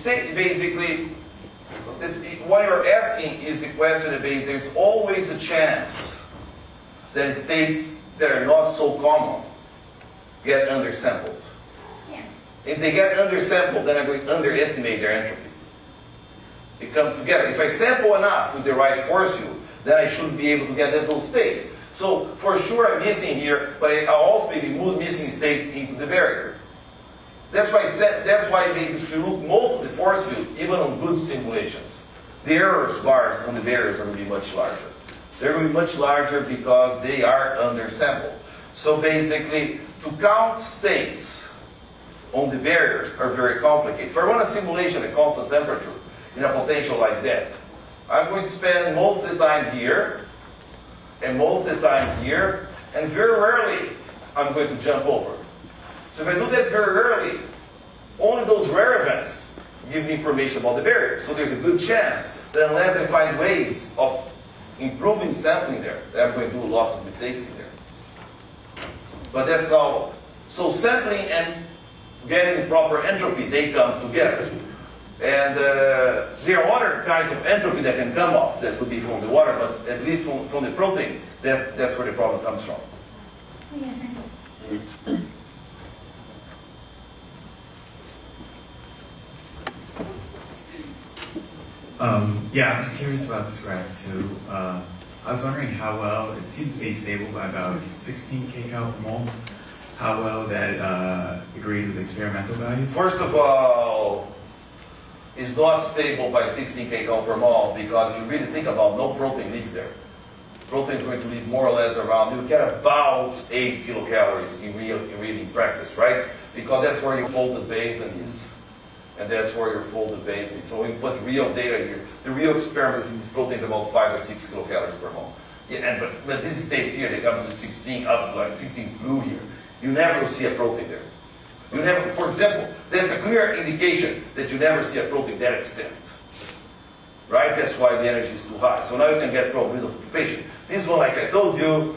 state, basically, what you're asking is the question that there's always a chance that states that are not so common get undersampled. Yes. If they get undersampled, then I'm going to underestimate their entropy. It comes together. If I sample enough with the right force field, then I should be able to get at those states. So for sure I'm missing here, but I'll also be missing states into the barrier. That's why, that's why basically if you look most of the force fields, even on good simulations, the errors bars on the barriers are going to be much larger. They're going to be much larger because they are undersampled. So basically, to count states on the barriers are very complicated. If I run a simulation at constant temperature in a potential like that, I'm going to spend most of the time here, and most of the time here, and very rarely I'm going to jump over. So if I do that very early, only those rare events give me information about the barrier. So there's a good chance that unless I find ways of improving sampling there, that I'm going to do lots of mistakes in there. But that's all. So sampling and getting proper entropy, they come together. And uh, there are other kinds of entropy that can come off that would be from the water, but at least from, from the protein, that's, that's where the problem comes from. Yes, Um, yeah, I was curious about this graph too. Uh, I was wondering how well, it seems to be stable by about 16 kcal per mole, how well that uh, with experimental values? First of all, it's not stable by 16 kcal per mole because you really think about no protein leaves there. Protein is going to leave more or less around, you get about 8 kilocalories in real, in real practice, right? Because that's where your folded base and is and that's where your folded base is. So we put real data here. The real experiments in these proteins about five or six kilocalories per mole. Yeah, and but, but this states here, they come to 16 up like 16 blue here. You never see a protein there. You never, for example, that's a clear indication that you never see a protein that extent. Right? That's why the energy is too high. So now you can get probability of occupation. This one, like I told you,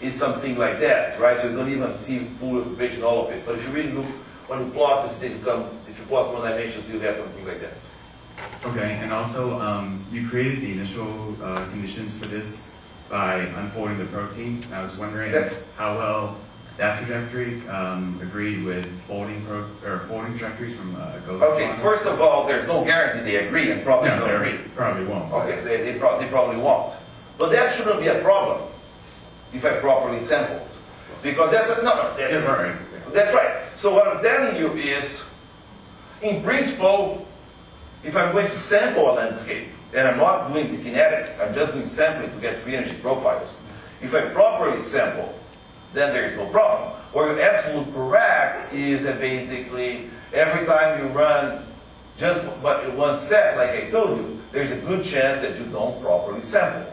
is something like that, right? So you don't even see full occupation, all of it. But if you really look, when you plot this, they come if you plot one dimensions, you'll get something like that. Okay, and also um, you created the initial uh, conditions for this by unfolding the protein. I was wondering how well that trajectory um, agreed with folding pro or folding trajectories from uh, Go. Okay, first of all, there's no guarantee they agree, and probably no, don't agree. Probably won't. Okay, they, they, pro they probably won't. But that shouldn't be a problem if I properly sampled, because that's a, no, no. That, yeah, right. That's right. So what I'm telling you is Um in principle, if I'm going to sample a landscape, and I'm not doing the kinetics, I'm just doing sampling to get free energy profiles. If I properly sample, then there is no problem. Where you're absolutely correct is that basically every time you run just but one set, like I told you, there's a good chance that you don't properly sample.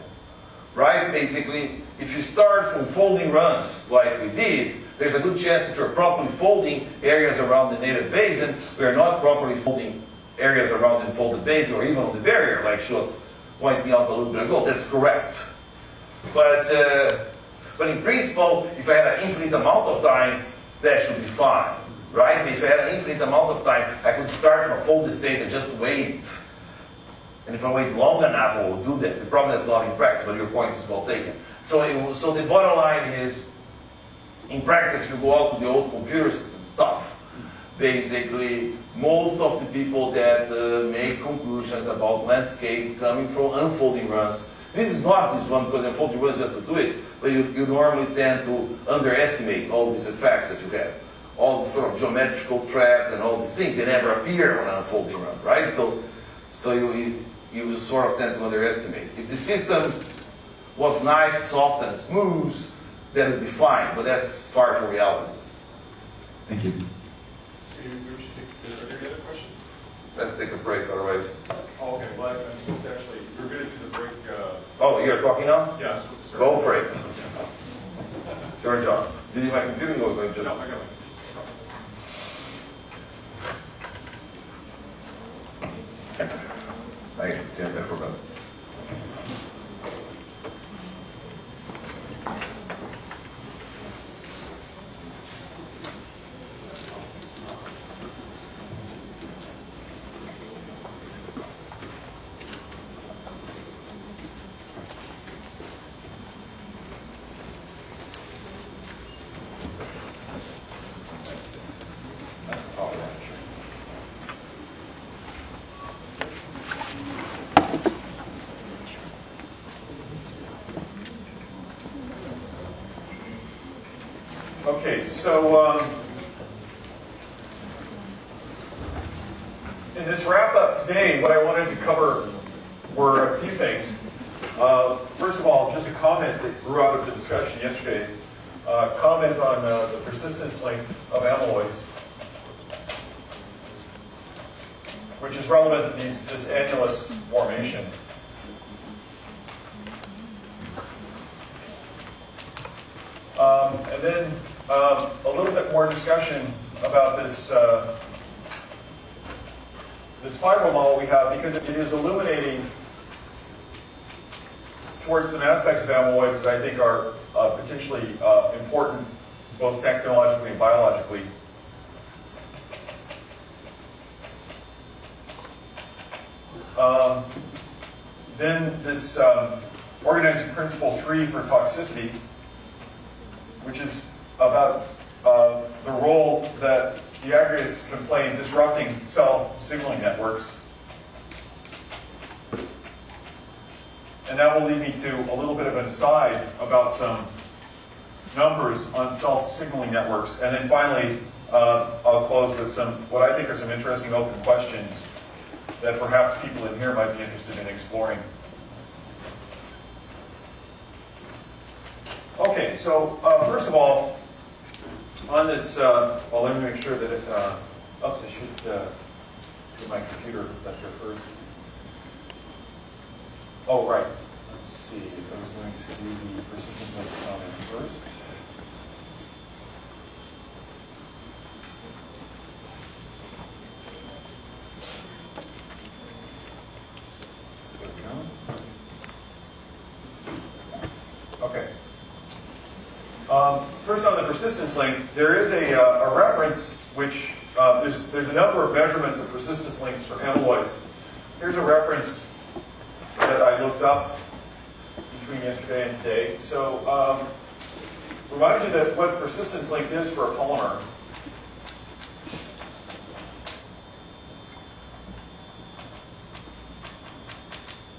Right? Basically, if you start from folding runs like we did, there's a good chance that you're properly folding areas around the native basin. We are not properly folding areas around the folded basin or even on the barrier, like she was pointing out a little bit ago. That's correct. But, uh, but in principle, if I had an infinite amount of time, that should be fine. Right? If I had an infinite amount of time, I could start from a folded state and just wait. And if I wait long enough, I will do that. The problem is not in practice, but your point is well taken. So, it, so the bottom line is, in practice, you go out to the old computers, tough. Basically, most of the people that uh, make conclusions about landscape coming from unfolding runs. This is not this one because unfolding runs have to do it, but you, you normally tend to underestimate all these effects that you have. All the sort of geometrical traps and all these things, they never appear on an unfolding run, right? So, so you, you, you sort of tend to underestimate. If the system was nice, soft, and smooth, then it'd be fine, but that's far from reality. Thank you. Are there any other questions? Let's take a break, otherwise. Oh, okay, well, I'm supposed to actually, we're going to do the break. Uh, oh, you're talking now? Yeah, I'm supposed to start. Go for it. Sir John. Do you need my computer or going just? No, I got it. I siempre problema. Okay, so, um, in this wrap-up today, what I wanted to cover were a few things. Uh, First of all, just a comment that grew out of the discussion yesterday, uh, comment on uh, the persistence length of amyloids, which is relevant to these, this annulus formation. Um, And then um, a little bit more discussion about this, uh, this fiber model we have, because it is illuminating towards some aspects of amyloids that I think are uh, potentially uh, important, both technologically and biologically. Um, Then this um, organizing principle three for toxicity, which is about uh, the role that the aggregates can play in disrupting cell signaling networks. And that will lead me to a little bit of an aside about some numbers on cell signaling networks. And then finally, uh, I'll close with some, what I think are some interesting open questions that perhaps people in here might be interested in exploring. Okay, so uh, first of all, on this, uh, well, let me make sure that it, uh, oops, I should uh, get my computer up here first. Oh, right. Let's see if I was going to do the persistence of comment first. There we go. Okay. Um, First on the persistence length, there is a, uh, a reference which, uh, there's, there's a number of measurements of persistence lengths for amyloids. Here's a reference that I looked up between yesterday and today. So, um, remind you that what persistence length is for a polymer.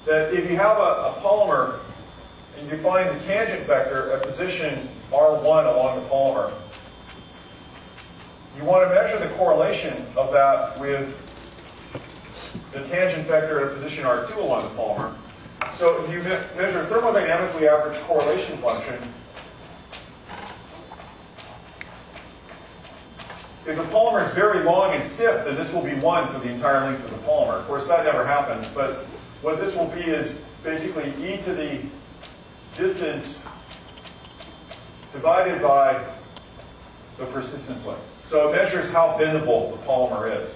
That if you have a, a polymer and you find the tangent vector at position R1 along the polymer, you want to measure the correlation of that with the tangent vector at position R2 along the polymer. So if you me- measure thermodynamically average correlation function, if the polymer is very long and stiff, then this will be 1 for the entire length of the polymer. Of course, that never happens, but what this will be is basically e to the distance divided by the persistence length. So it measures how bendable the polymer is.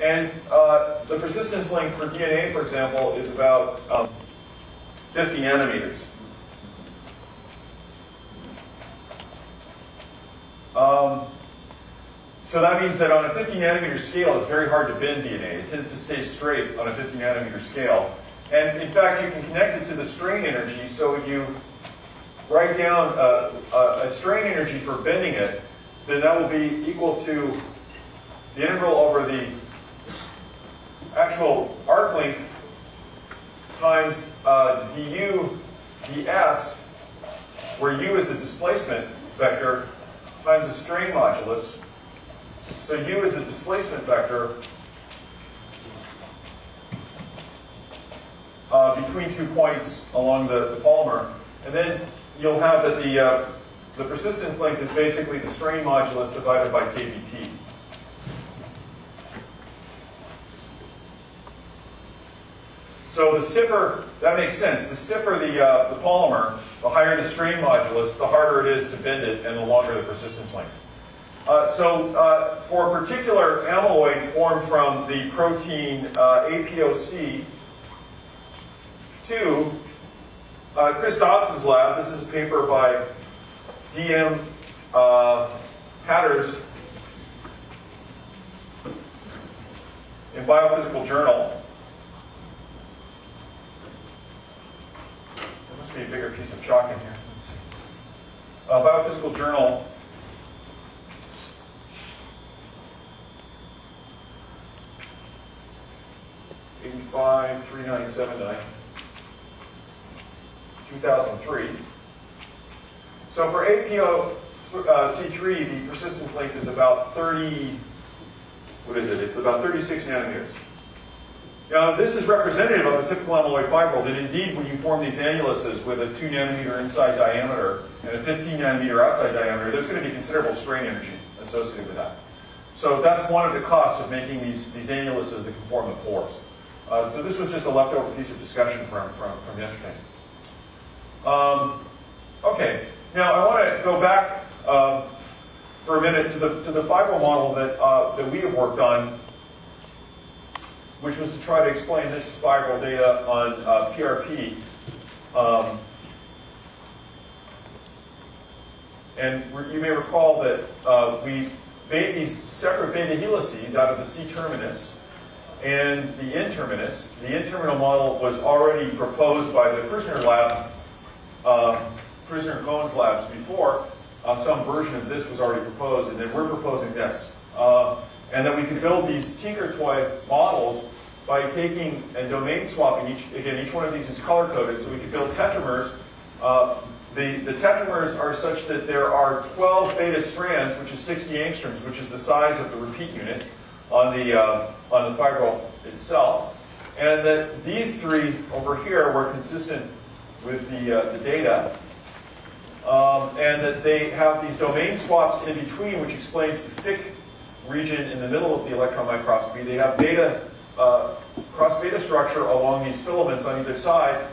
And uh, the persistence length for DNA, for example, is about um, 50 nanometers. Um, so that means that on a 50 nanometer scale, it's very hard to bend DNA. It tends to stay straight on a 50 nanometer scale. And in fact, you can connect it to the strain energy. So if you write down a, a, a strain energy for bending it, then that will be equal to the integral over the actual arc length times uh, du ds, where u is the displacement vector, times the strain modulus. So u is a displacement vector uh, between two points along the, the polymer. And then you'll have that the, uh, the persistence length is basically the strain modulus divided by kBt. So the stiffer, that makes sense. The stiffer the, uh, the polymer, the higher the strain modulus, the harder it is to bend it and the longer the persistence length. Uh, so uh, for a particular amyloid formed from the protein uh, APOC2, uh, Chris Dobson's lab, this is a paper by DM uh, Hatters in Biophysical Journal. There must be a bigger piece of chalk in here. Let's see. Uh, Biophysical Journal. Eighty-five, three nine seven nine. 2003. So for APO uh, C3, the persistence length is about 30, what is it? It's about 36 nanometers. Now, this is representative of a typical amyloid fibril, and indeed, when you form these annuluses with a 2 nanometer inside diameter and a 15 nanometer outside diameter, there's going to be considerable strain energy associated with that. So that's one of the costs of making these, these annuluses that can form the pores. Uh, so this was just a leftover piece of discussion from, from, from yesterday. Um, okay, now I want to go back um, for a minute to the, to the fibril model that, uh, that we have worked on which was to try to explain this spiral data on uh, PRP. Um, and you may recall that uh, we made these separate beta helices out of the C-terminus and the N-terminus. The N-terminal model was already proposed by the Prusiner lab, Prusiner Cohen's labs before. Uh, some version of this was already proposed, and then we're proposing this. Uh, and that we could build these tinker toy models by taking and domain swapping each, again, each one of these is color coded, so we could build tetramers. Uh, the, the tetramers are such that there are 12 beta strands, which is 60 angstroms, which is the size of the repeat unit on the, uh, on the fibril itself. And that these three over here were consistent with the, uh, the data. Um, and that they have these domain swaps in between, which explains the thick region in the middle of the electron microscopy. They have beta uh, cross beta structure along these filaments on either side.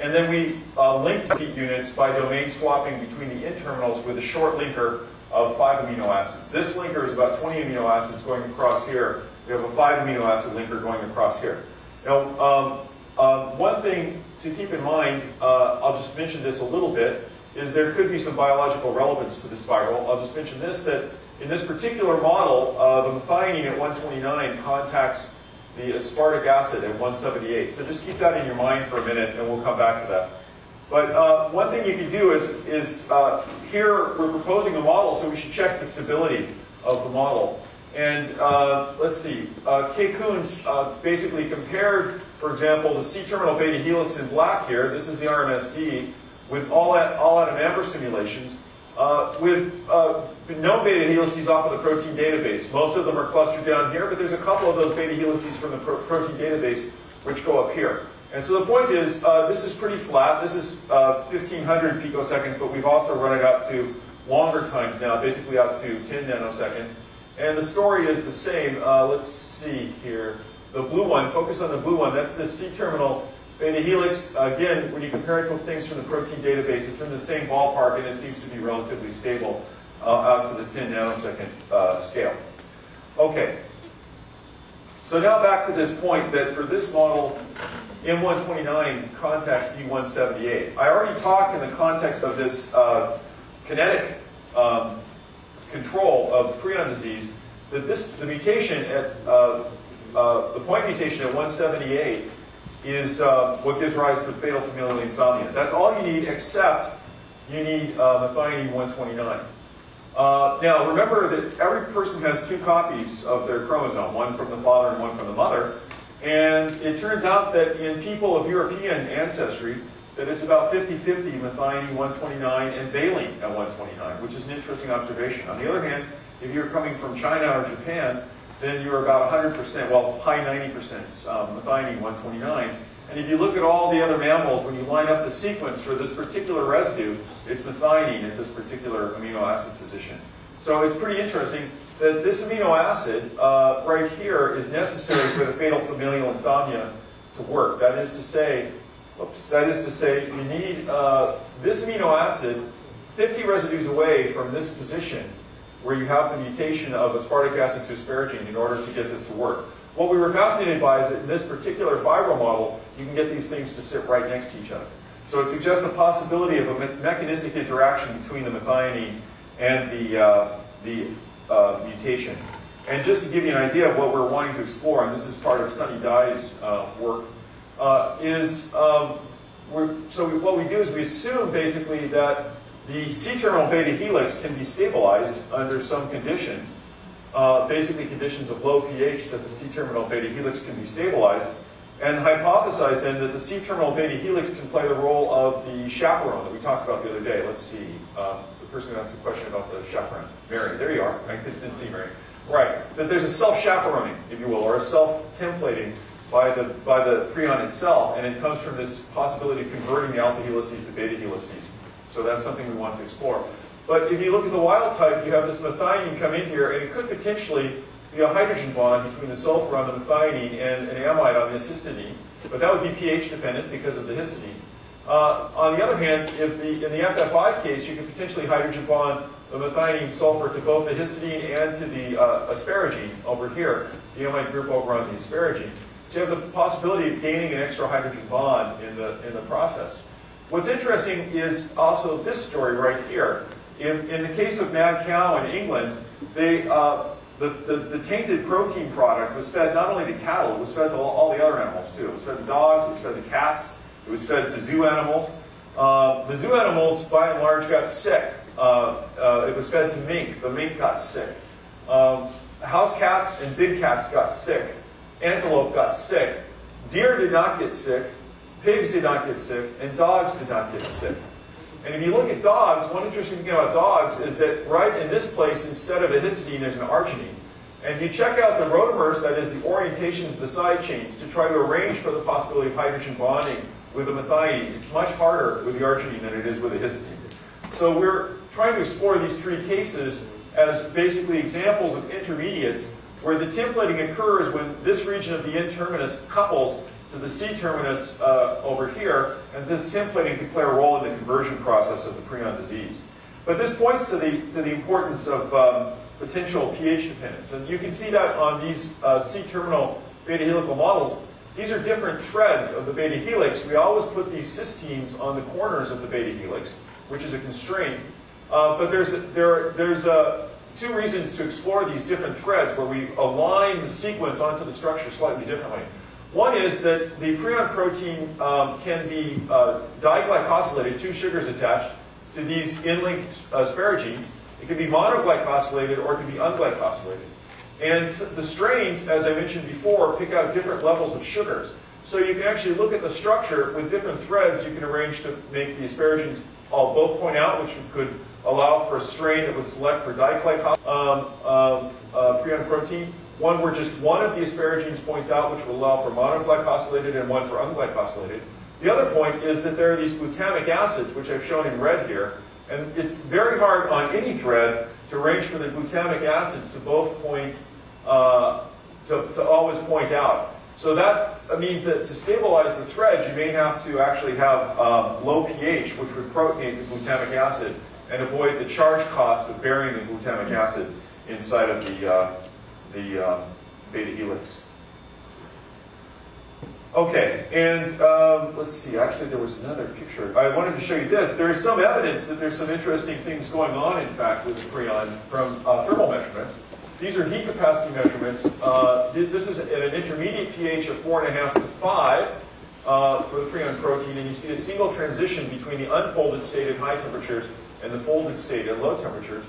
And then we uh, link the units by domain swapping between the N-terminals with a short linker of five amino acids. This linker is about 20 amino acids going across here. We have a five amino acid linker going across here. Now, um, um, one thing to keep in mind, uh, I'll just mention this a little bit, is there could be some biological relevance to this spiral. I'll just mention this, that in this particular model, uh, the methionine at 129 contacts the aspartic acid at 178. So just keep that in your mind for a minute and we'll come back to that. But uh, one thing you can do is, is uh, here we're proposing a model, so we should check the stability of the model. And uh, let's see, uh, Kay Kunes uh, basically compared, for example, the C-terminal beta helix in black here, this is the RMSD, with all, at, all atom AMBER simulations, uh, with uh, no beta helices off of the protein database. Most of them are clustered down here, but there's a couple of those beta helices from the pro protein database which go up here. And so the point is, uh, this is pretty flat. This is 1500 uh, picoseconds, but we've also run it out to longer times now, basically out to 10 nanoseconds. And the story is the same. Uh, let's see here. The blue one, focus on the blue one. That's the C-terminal Beta helix, again, when you compare it to things from the protein database, it's in the same ballpark and it seems to be relatively stable uh, out to the 10 nanosecond uh, scale. Okay, so now back to this point that for this model, M129 contacts D178. I already talked in the context of this uh, kinetic um, control of prion disease that this the mutation at uh, uh, the point mutation at 178 is uh, what gives rise to fatal familial insomnia. That's all you need, except you need uh, methionine 129. Uh, now, remember that every person has two copies of their chromosome, one from the father and one from the mother. And it turns out that in people of European ancestry, that it's about 50-50 methionine 129 and valine at 129, which is an interesting observation. On the other hand, if you're coming from China or Japan, then you're about 100%, well, high 90% um, methionine 129. And if you look at all the other mammals, when you line up the sequence for this particular residue, it's methionine at this particular amino acid position. So it's pretty interesting that this amino acid uh, right here is necessary for the fatal familial insomnia to work. That is to say, oops, that is to say, you need uh, this amino acid 50 residues away from this position where you have the mutation of aspartic acid to asparagine in order to get this to work. What we were fascinated by is that in this particular fibril model, you can get these things to sit right next to each other. So it suggests the possibility of a me mechanistic interaction between the methionine and the, uh, the uh, mutation. And just to give you an idea of what we're wanting to explore, and this is part of Sunny Dai's uh, work, uh, is um, so we, what we do is we assume basically that the C-terminal beta helix can be stabilized under some conditions, uh, basically conditions of low pH that the C-terminal beta helix can be stabilized. and hypothesized then that the C-terminal beta helix can play the role of the chaperone that we talked about the other day. Let's see, um, the person who asked the question about the chaperone. Mary, there you are. I didn't see Mary. Right, that there's a self-chaperoning, if you will, or a self-templating by the, by the prion itself, and it comes from this possibility of converting the alpha helices to beta helices. So that's something we want to explore. But if you look at the wild type, you have this methionine come in here, and it could potentially be a hydrogen bond between the sulfur on the methionine and an amide on this histidine. But that would be pH dependent because of the histidine. Uh, on the other hand, if the, in the FFI case, you could potentially hydrogen bond the methionine sulfur to both the histidine and to the uh, asparagine over here, the amide group over on the asparagine. So you have the possibility of gaining an extra hydrogen bond in the, in the process. What's interesting is also this story right here. In, in the case of mad cow in England, they, uh, the, the, the, tainted protein product was fed not only to cattle, it was fed to all, all, the other animals too. It was fed to dogs, it was fed to cats, it was fed to zoo animals. Uh, the zoo animals, by and large, got sick. Uh, uh, it was fed to mink. The mink got sick. Um, house cats and big cats got sick. Antelope got sick. Deer did not get sick. Pigs did not get sick. And dogs did not get sick. And if you look at dogs, one interesting thing about dogs is that right in this place, instead of a histidine, there's an arginine. And if you check out the rotamers, that is the orientations of the side chains, to try to arrange for the possibility of hydrogen bonding with the methionine, it's much harder with the arginine than it is with the histidine. So we're trying to explore these three cases as basically examples of intermediates where the templating occurs when this region of the N-terminus couples to the C-terminus uh, over here, and this templating can play a role in the conversion process of the prion disease. But this points to the, to the importance of um, potential pH dependence. And you can see that on these uh, C-terminal beta helical models. These are different threads of the beta helix. We always put these cysteines on the corners of the beta helix, which is a constraint. Uh, but there's, a, there, there's a, two reasons to explore these different threads where we align the sequence onto the structure slightly differently. One is that the prion protein um, can be uh, diglycosylated, two sugars attached, to these N-linked asparagines. It can be monoglycosylated or it can be unglycosylated. And the strains, as I mentioned before, pick out different levels of sugars. So you can actually look at the structure with different threads you can arrange to make the asparagines all both point out, which could allow for a strain that would select for diglycosylation um, um, uh, prion protein. One where just one of the asparagines points out, which will allow for monoglycosylated and one for unglycosylated. The other point is that there are these glutamic acids, which I've shown in red here, and it's very hard on any thread to arrange for the glutamic acids to both point, uh, to, to always point out. So that means that to stabilize the thread, you may have to actually have um, low pH, which would protonate the glutamic acid and avoid the charge cost of burying the glutamic acid inside of the, uh, the um, beta helix. Okay, and um, let's see, actually there was another picture. I wanted to show you this. There is some evidence that there's some interesting things going on, in fact, with the prion from uh, thermal measurements. These are heat capacity measurements. Uh, this is at an intermediate pH of 4.5 to 5 uh, for the prion protein, and you see a single transition between the unfolded state at high temperatures and the folded state at low temperatures.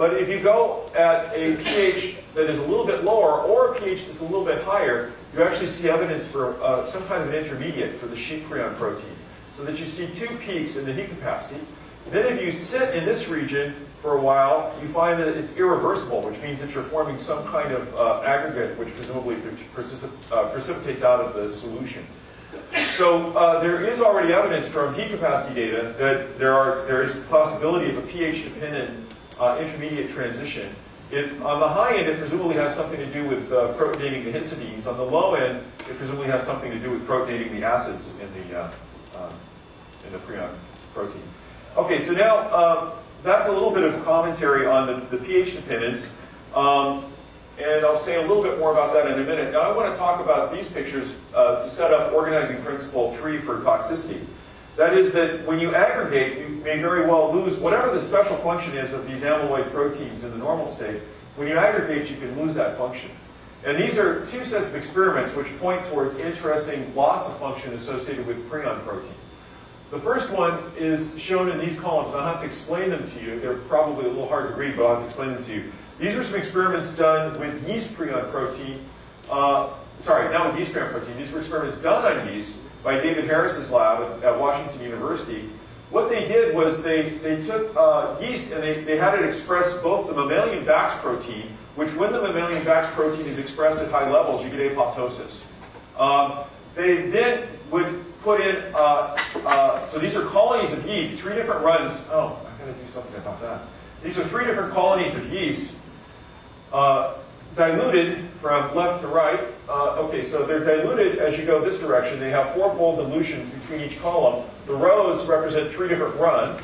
But if you go at a pH that is a little bit lower or a pH that's a little bit higher, you actually see evidence for uh, some kind of an intermediate for the sheep prion protein. So that you see two peaks in the heat capacity. Then if you sit in this region for a while, you find that it's irreversible, which means that you're forming some kind of uh, aggregate which presumably uh, precipitates out of the solution. So uh, there is already evidence from heat capacity data that there, are, there is possibility of a pH-dependent uh, intermediate transition. It, on the high end, it presumably has something to do with uh, protonating the histidines. On the low end, it presumably has something to do with protonating the acids in the, uh, um, in the prion protein. Okay, so now um, that's a little bit of commentary on the, the pH dependence. Um, and I'll say a little bit more about that in a minute. Now I want to talk about these pictures uh, to set up organizing principle three for toxicity. That is that when you aggregate, you may very well lose whatever the special function is of these amyloid proteins in the normal state. When you aggregate, you can lose that function. And these are two sets of experiments which point towards interesting loss of function associated with prion protein. The first one is shown in these columns. I'll have to explain them to you. They're probably a little hard to read, but I'll have to explain them to you. These are some experiments done with yeast prion protein uh, sorry, not with yeast prion protein. These were experiments done on yeast by David Harris's lab at, at Washington University. What they did was they, they took uh, yeast and they, they had it express both the mammalian Bax protein, which when the mammalian Bax protein is expressed at high levels, you get apoptosis. Um, they then would put in, uh, uh, so these are colonies of yeast, three different runs. Oh, I gotta do something about that. These are three different colonies of yeast, uh, diluted from left to right. Uh, okay, so they're diluted as you go this direction. They have fourfold dilutions between each column. The rows represent three different runs.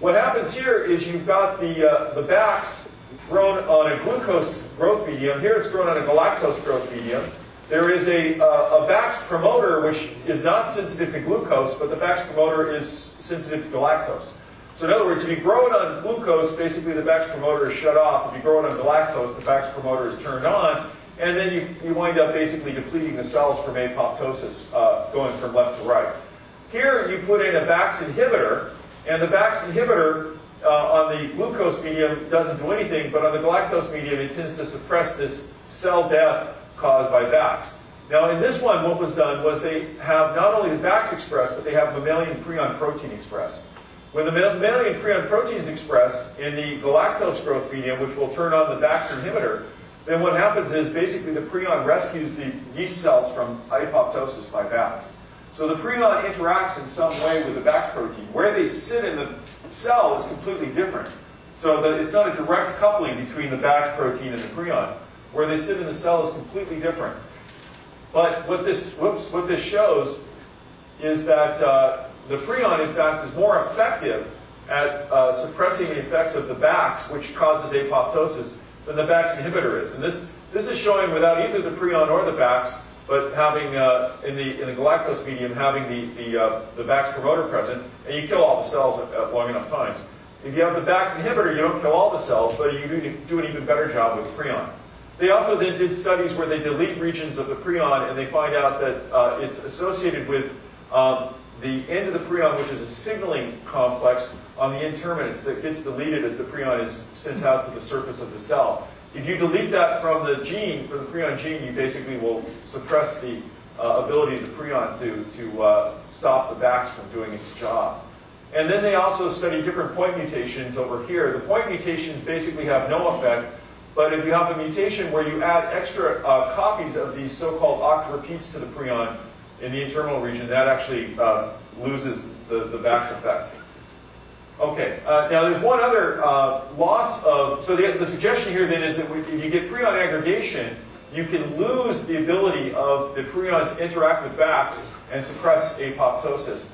What happens here is you've got the, uh, the Bax grown on a glucose growth medium. Here it's grown on a galactose growth medium. There is a, uh, a Bax promoter which is not sensitive to glucose, but the Bax promoter is sensitive to galactose. So in other words, if you grow it on glucose, basically the Bax promoter is shut off. If you grow it on galactose, the Bax promoter is turned on. And then you, you wind up basically depleting the cells from apoptosis, uh, going from left to right. Here you put in a Bax inhibitor, and the Bax inhibitor uh, on the glucose medium doesn't do anything, but on the galactose medium it tends to suppress this cell death caused by Bax. Now in this one, what was done was they have not only the Bax expressed, but they have mammalian prion protein expressed. When the mammalian prion protein is expressed in the galactose growth medium, which will turn on the Bax inhibitor, then what happens is basically the prion rescues the yeast cells from apoptosis by Bax. So the prion interacts in some way with the Bax protein. Where they sit in the cell is completely different. So it's not a direct coupling between the Bax protein and the prion. Where they sit in the cell is completely different. But what this, whoops, what this shows is that uh, the prion, in fact, is more effective at uh, suppressing the effects of the Bax, which causes apoptosis, than the Bax inhibitor is. And this, this is showing without either the prion or the Bax, but having uh, in the in the galactose medium having the the, uh, the Bax promoter present, and you kill all the cells at, at, long enough times. If you have the Bax inhibitor, you don't kill all the cells, but you do, do an even better job with prion. They also then did studies where they delete regions of the prion, and they find out that uh, it's associated with um, the end of the prion, which is a signaling complex on the N-terminus that gets deleted as the prion is sent out to the surface of the cell. If you delete that from the gene, from the prion gene, you basically will suppress the uh, ability of the prion to, to uh, stop the Bax from doing its job. And then they also study different point mutations over here. The point mutations basically have no effect, but if you have a mutation where you add extra uh, copies of these so-called oct repeats to the prion in the N-terminal region, that actually uh, loses the, the Bax effect. Okay, uh, now there's one other uh, loss of, so the, the suggestion here then is that if you get prion aggregation, you can lose the ability of the prion to interact with Bax and suppress apoptosis.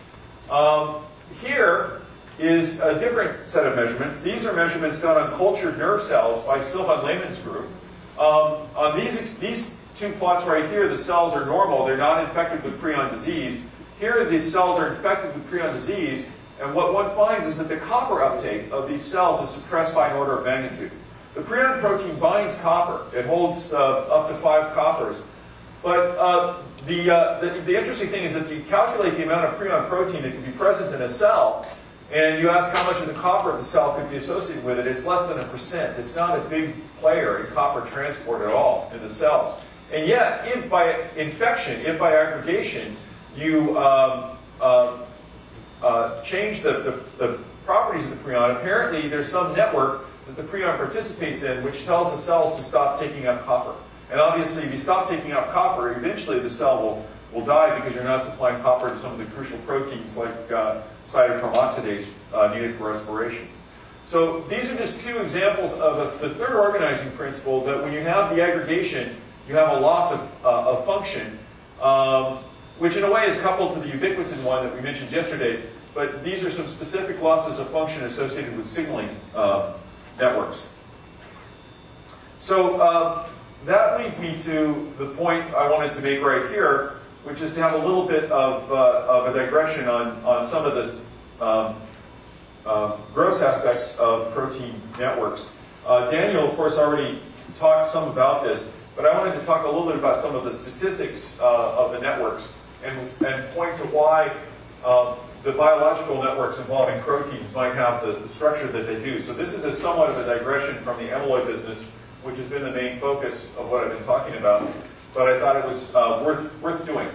Um, here is a different set of measurements. These are measurements done on cultured nerve cells by Sylvain Lehmann's group. Um, on these, these two plots right here, the cells are normal. They're not infected with prion disease. Here, these cells are infected with prion disease, and what one finds is that the copper uptake of these cells is suppressed by an order of magnitude. The prion protein binds copper. It holds uh, up to five coppers. But uh, the, uh, the, the, interesting thing is that you calculate the amount of prion protein that can be present in a cell, and you ask how much of the copper of the cell could be associated with it. It's less than a percent. It's not a big player in copper transport at all in the cells. And yet, if by infection, if by aggregation, you um, uh, uh, change the, the, the, properties of the prion, apparently there's some network that the prion participates in which tells the cells to stop taking up copper. And obviously, if you stop taking up copper, eventually the cell will, will die because you're not supplying copper to some of the crucial proteins like uh, cytochrome oxidase uh, needed for respiration. So these are just two examples of a, the third organizing principle that when you have the aggregation, you have a loss of, uh, of function. Um, which in a way is coupled to the ubiquitin one that we mentioned yesterday, but these are some specific losses of function associated with signaling uh, networks. So uh, that leads me to the point I wanted to make right here, which is to have a little bit of, uh, of a digression on, on some of this um, uh, gross aspects of protein networks. Uh, Daniel, of course, already talked some about this, but I wanted to talk a little bit about some of the statistics uh, of the networks and, and point to why um, the biological networks involving proteins might have the, the, structure that they do. So this is a somewhat of a digression from the amyloid business, which has been the main focus of what I've been talking about. but I thought it was uh, worth, worth doing.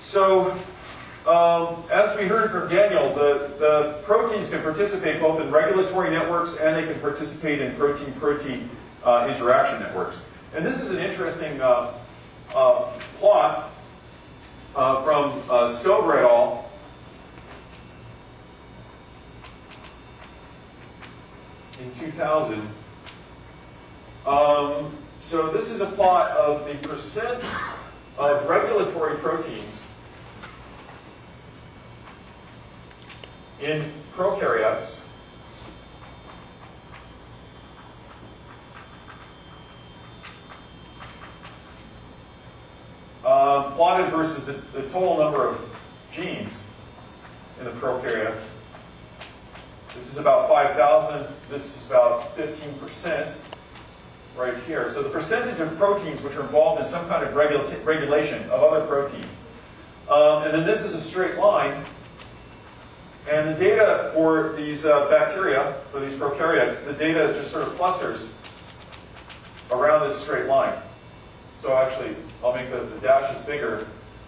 So, um, as we heard from Daniel, the, the proteins can participate both in regulatory networks and they can participate in protein-protein uh, interaction networks. And this is an interesting uh, uh, plot uh, from uh, Stover et al. in 2000. Um, so this is a plot of the percent of regulatory proteins in prokaryotes um, plotted versus the, the total number of genes in the prokaryotes. This is about 5,000. This is about 15% right here. So the percentage of proteins which are involved in some kind of regula regulation of other proteins. Um, and then this is a straight line. And the data for these uh, bacteria, for these prokaryotes, the data just sort of clusters around this straight line. So actually, I'll make the, the dashes bigger.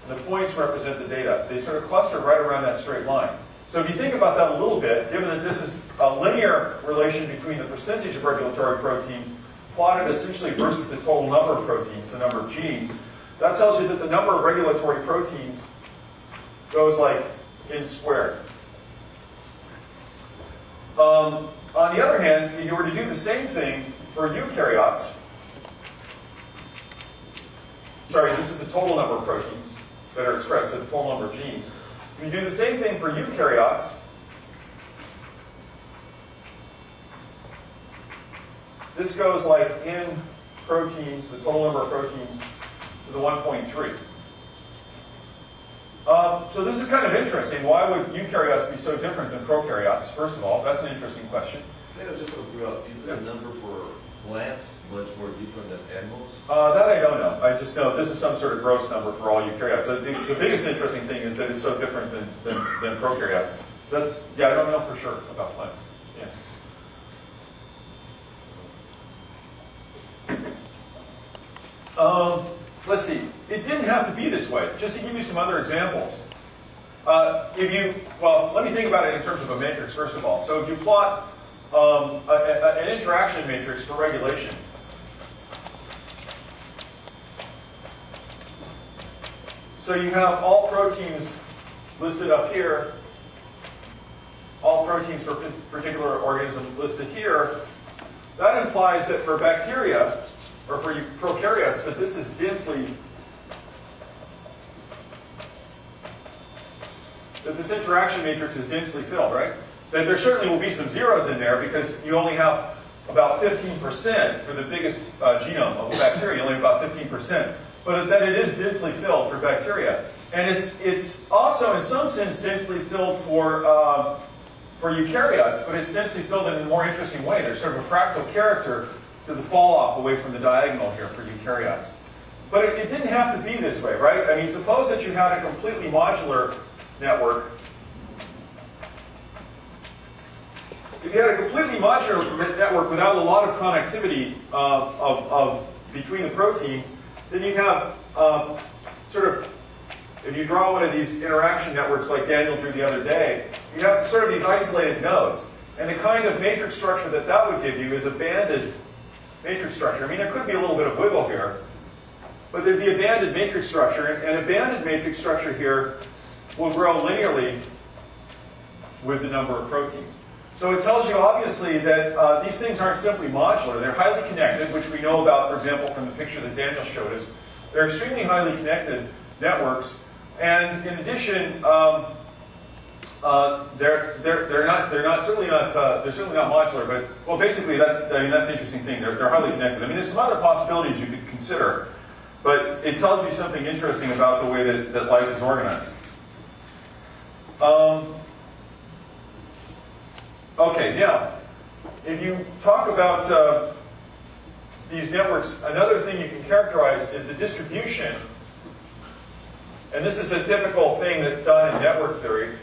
And the points represent the data. They sort of cluster right around that straight line. So if you think about that a little bit, given that this is a linear relation between the percentage of regulatory proteins plotted essentially versus the total number of proteins, the number of genes, that tells you that the number of regulatory proteins goes like in squared. Um, on the other hand, if you were to do the same thing for eukaryotes, sorry, this is the total number of proteins that are expressed the total number of genes. You do the same thing for eukaryotes, this goes like n proteins, the total number of proteins, to the 1.3. Um, so this is kind of interesting. Why would eukaryotes be so different than prokaryotes? First of all, that's an interesting question. Yeah, just out of curiosity, is there a number for plants much more different than animals? Uh, that I don't know. I just know this is some sort of gross number for all eukaryotes. The, the biggest interesting thing is that it's so different than, than, than prokaryotes. That's, yeah, I don't know for sure about plants. Yeah. Um, let's see. It didn't have to be this way. Just to give you some other examples. Uh, if you, well, let me think about it in terms of a matrix, first of all. So if you plot um, a, a, an interaction matrix for regulation, So you have all proteins listed up here, all proteins for particular organism listed here. That implies that for bacteria, or for prokaryotes, that this is densely, that this interaction matrix is densely filled, right? That there certainly will be some zeros in there because you only have about 15% for the biggest uh, genome of a bacteria, only about 15% but that it is densely filled for bacteria. And it's, it's also, in some sense, densely filled for, uh, for eukaryotes, but it's densely filled in a more interesting way. There's sort of a fractal character to the fall off away from the diagonal here for eukaryotes. But it, it didn't have to be this way, right? I mean, suppose that you had a completely modular network. If you had a completely modular network without a lot of connectivity uh, of, of between the proteins, then you have um, sort of, if you draw one of these interaction networks like Daniel drew the other day, you have sort of these isolated nodes. And the kind of matrix structure that that would give you is a banded matrix structure. I mean, there could be a little bit of wiggle here, but there'd be a banded matrix structure, and a banded matrix structure here will grow linearly with the number of proteins. So it tells you, obviously, that uh, these things aren't simply modular. They're highly connected, which we know about, for example, from the picture that Daniel showed us. They're extremely highly connected networks. And in addition, um, uh, they're, they're, they're, not, they're not, certainly not, uh, they're certainly not modular, but, well, basically, that's, I mean, that's the interesting thing. They're, they're highly connected. I mean, there's some other possibilities you could consider, but it tells you something interesting about the way that, that life is organized. Um, Okay, now, if you talk about uh, these networks, another thing you can characterize is the distribution. And this is a typical thing that's done in network theory.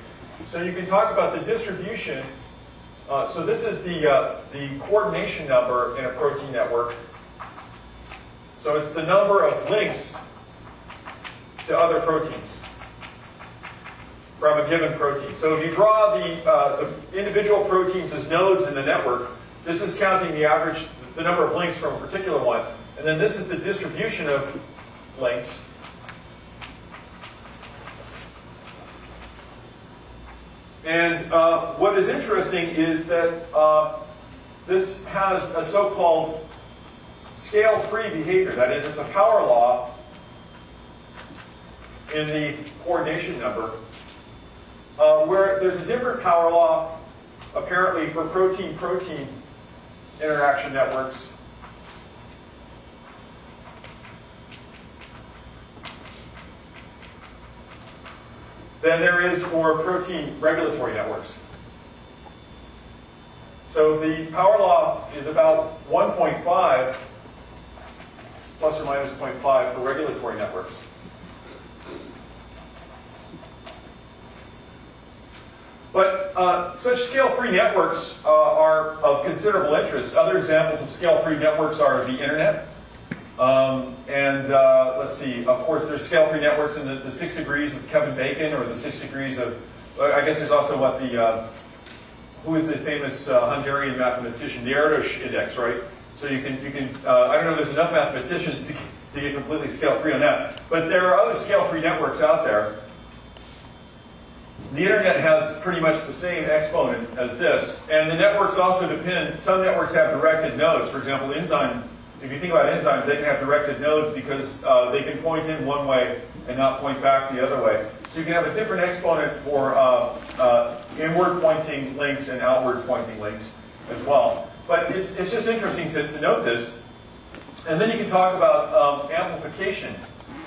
So you can talk about the distribution. Uh, so this is the, uh, the coordination number in a protein network. So it's the number of links to other proteins from a given protein. So if you draw the, uh, the individual proteins as nodes in the network, this is counting the average, the number of links from a particular one. And then this is the distribution of links. And uh, what is interesting is that uh, this has a so-called scale-free behavior. That is, it's a power law in the coordination number, uh, where there's a different power law apparently for protein-protein interaction networks. than there is for protein regulatory networks. So the power law is about 1.5 plus or minus 0.5 for regulatory networks. But uh, such scale-free networks uh, are of considerable interest. Other examples of scale-free networks are the internet. Um, and uh, let's see, of course, there's scale-free networks in the, the, six degrees of Kevin Bacon, or the six degrees of, I guess there's also what the, uh, who is the famous uh, Hungarian mathematician, the Erdos index, right? So you can, you can I don't know, there's enough mathematicians to, to get completely scale-free on that. But there are other scale-free networks out there. The internet has pretty much the same exponent as this. And the networks also depend, some networks have directed nodes. For example, enzyme, if you think about enzymes, they can have directed nodes because uh, they can point in one way and not point back the other way. So you can have a different exponent for uh, uh, inward pointing links and outward pointing links as well. But it's, it's just interesting to, to note this. And then you can talk about um, amplification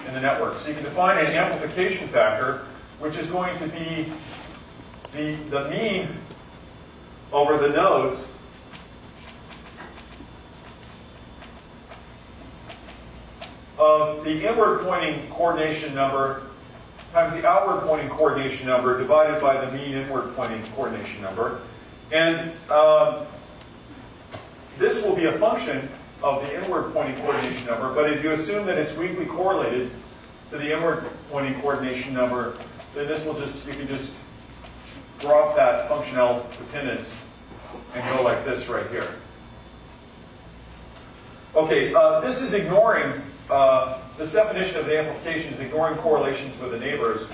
in the network. So you can define an amplification factor, which is going to be the, the mean over the nodes of the inward pointing coordination number times the outward pointing coordination number divided by the mean inward pointing coordination number. And um, this will be a function of the inward pointing coordination number, but if you assume that it's weakly correlated to the inward pointing coordination number, then this will just, you can just drop that functional dependence and go like this right here. Okay, uh, this is ignoring, uh, this definition of the amplification is ignoring correlations with the neighbors.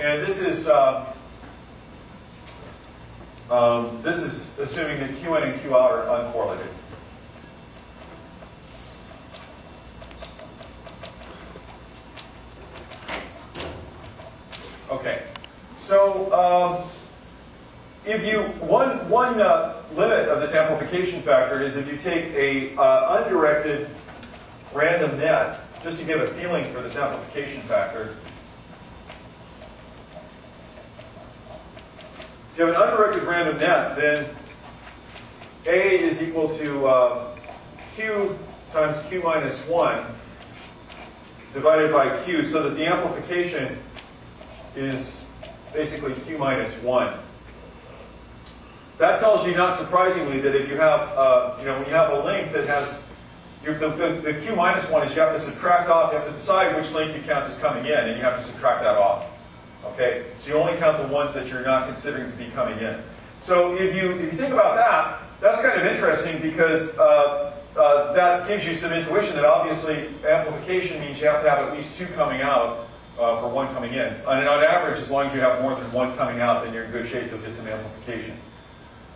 And this is uh, um, this is assuming that Q in and Q out are uncorrelated. Okay, so um, if you one one uh, limit of this amplification factor is if you take a uh, undirected random net, just to give a feeling for this amplification factor, you have an undirected random net, then A is equal to uh, Q times Q minus 1 divided by Q, so that the amplification is basically Q minus 1. That tells you, not surprisingly, that if you have, uh, you know, when you have a link that has, the, the, the Q minus 1 is you have to subtract off, you have to decide which link you count as coming in, and you have to subtract that off. Okay, so you only count the ones that you're not considering to be coming in. So if you if you think about that, that's kind of interesting because uh, uh, that gives you some intuition that obviously amplification means you have to have at least two coming out uh, for one coming in. And on average, as long as you have more than one coming out, then you're in good shape. You'll get some amplification.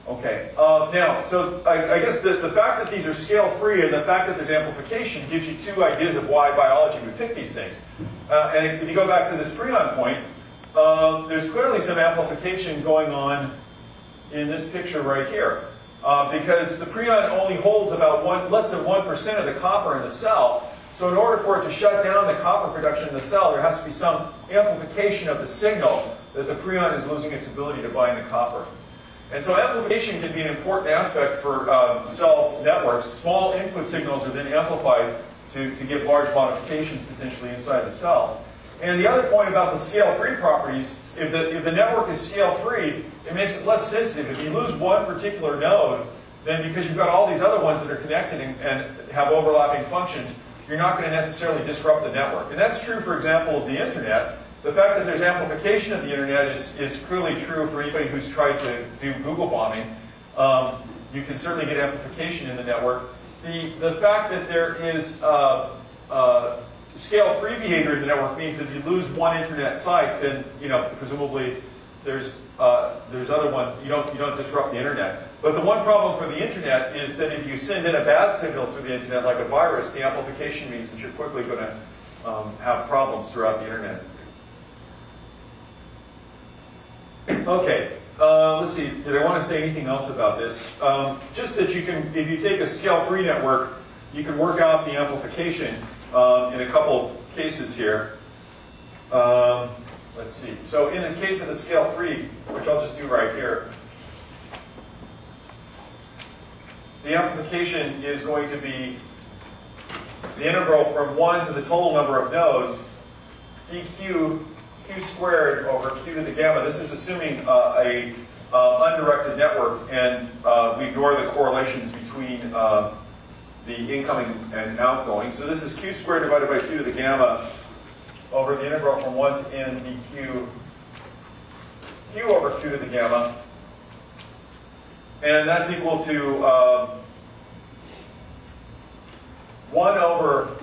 Okay, uh, now, so I, I guess the, the fact that these are scale-free and the fact that there's amplification gives you two ideas of why biology would pick these things. Uh, and if you go back to this prion point, um, there's clearly some amplification going on in this picture right here. Uh, because the prion only holds about one, less than 1% of the copper in the cell. So in order for it to shut down the copper production in the cell, there has to be some amplification of the signal that the prion is losing its ability to bind the copper. And so amplification can be an important aspect for uh, cell networks. Small input signals are then amplified to, to give large modifications potentially inside the cell. And the other point about the scale-free properties, if the, if the network is scale-free, it makes it less sensitive. If you lose one particular node, then because you've got all these other ones that are connected and, and have overlapping functions, you're not going to necessarily disrupt the network. And that's true, for example, of the internet. The fact that there's amplification of the internet is, is clearly true for anybody who's tried to do Google bombing. Um, you can certainly get amplification in the network. The, the fact that there is uh, uh, scale-free behavior in the network means that if you lose one internet site, then you know presumably there's uh, there's other ones. You don't you don't disrupt the internet. But the one problem for the internet is that if you send in a bad signal through the internet, like a virus, the amplification means that you're quickly going to um, have problems throughout the internet. Okay, uh, let's see. Did I want to say anything else about this? Um, just that you can, if you take a scale-free network, you can work out the amplification um, in a couple of cases here. Um, let's see. So in the case of the scale-free, which I'll just do right here, the amplification is going to be the integral from 1 to the total number of nodes, dq q squared over q to the gamma. This is assuming uh, a uh, undirected network, and uh, we ignore the correlations between uh, the incoming and outgoing. So this is q squared divided by q to the gamma over the integral from 1 to n dq q over q to the gamma. And that's equal to um, 1 over,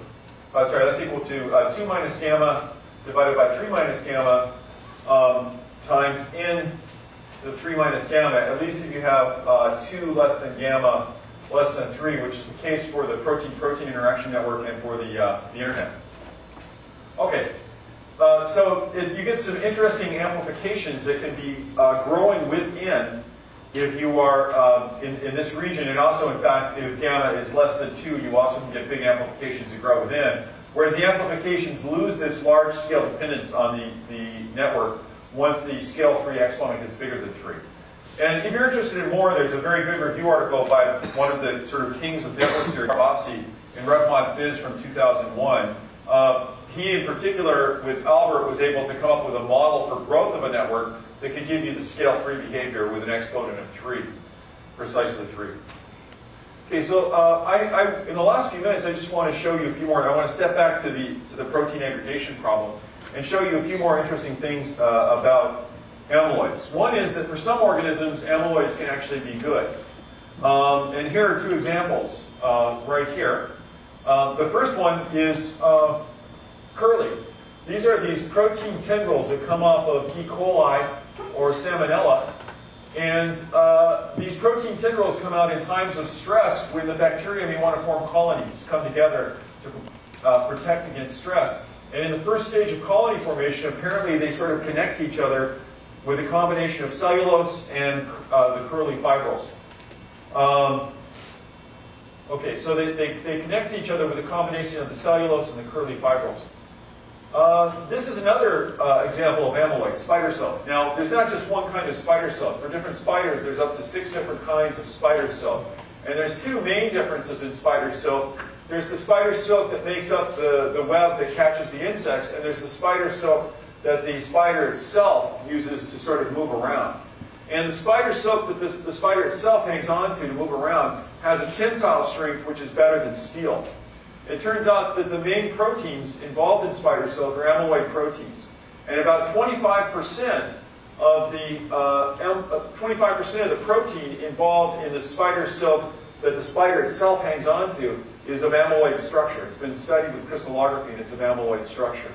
uh, sorry, that's equal to uh, 2 minus gamma divided by 3 minus gamma um, times n the 3 minus gamma, at least if you have uh, 2 less than gamma less than 3, which is the case for the protein-protein interaction network and for the, uh, the internet. Okay, uh, so it, you get some interesting amplifications that can be uh, growing within if you are uh, in, in this region, and also, in fact, if gamma is less than 2, you also can get big amplifications that grow within. Whereas the amplifications lose this large scale dependence on the, the network once the scale-free exponent gets bigger than 3. And if you're interested in more, there's a very good review article by one of the sort of kings of network theory, Barabasi, in RevMod from 2001. Uh, he, in particular, with Albert, was able to come up with a model for growth of a network that could give you the scale-free behavior with an exponent of 3, precisely 3. Okay, so uh, I, I, in the last few minutes, I just want to show you a few more. I want to step back to the, to the protein aggregation problem and show you a few more interesting things uh, about amyloids. One is that for some organisms, amyloids can actually be good. Um, and here are two examples uh, right here. Uh, the first one is uh, curli. These are these protein tendrils that come off of E. coli or Salmonella. And uh, these protein tendrils come out in times of stress when the bacteria may want to form colonies, come together to uh, protect against stress. And in the first stage of colony formation, apparently they sort of connect to each other with a combination of cellulose and uh, the curli fibrils. Um, okay, so they, they, they, connect to each other with a combination of the cellulose and the curli fibrils. Uh, this is another uh, example of amyloid, spider silk. Now, there's not just one kind of spider silk. For different spiders, there's up to six different kinds of spider silk. And there's two main differences in spider silk. There's the spider silk that makes up the, the web that catches the insects, and there's the spider silk that the spider itself uses to sort of move around. And the spider silk that this, the spider itself hangs onto to move around has a tensile strength which is better than steel. It turns out that the main proteins involved in spider silk are amyloid proteins. And about 25% of the 25% uh, uh of the protein involved in the spider silk that the spider itself hangs onto is of amyloid structure. It's been studied with crystallography and it's of amyloid structure.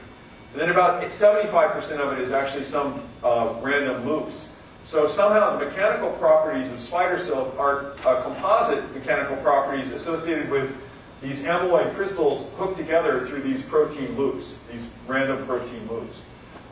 And then about 75% of it is actually some uh, random loops. So somehow the mechanical properties of spider silk are uh, composite mechanical properties associated with these amyloid crystals hooked together through these protein loops, these random protein loops.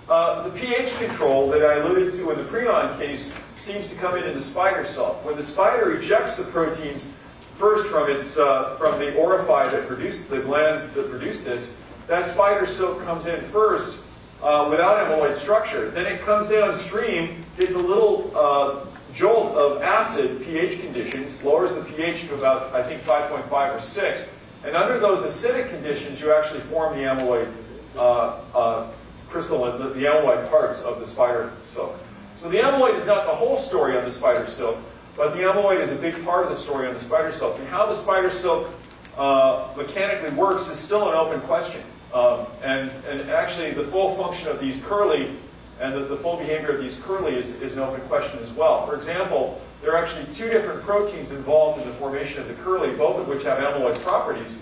Uh, the pH control that I alluded to in the prion case seems to come in in the spider silk. When the spider ejects the proteins first from its uh, from the orify that produced the glands that produce this, that spider silk comes in first uh, without amyloid structure. Then it comes downstream, gets a little uh, jolt of acid pH conditions, lowers the pH to about, I think, 5.5 or 6. And under those acidic conditions, you actually form the amyloid uh, uh, crystalline, the, the amyloid parts of the spider silk. So the amyloid is not the whole story on the spider silk, but the amyloid is a big part of the story on the spider silk. And how the spider silk uh, mechanically works is still an open question. Um, and, and actually, the full function of these curli and the, the full behavior of these curli is, is an open question as well. For example, there are actually two different proteins involved in the formation of the curli, both of which have amyloid properties,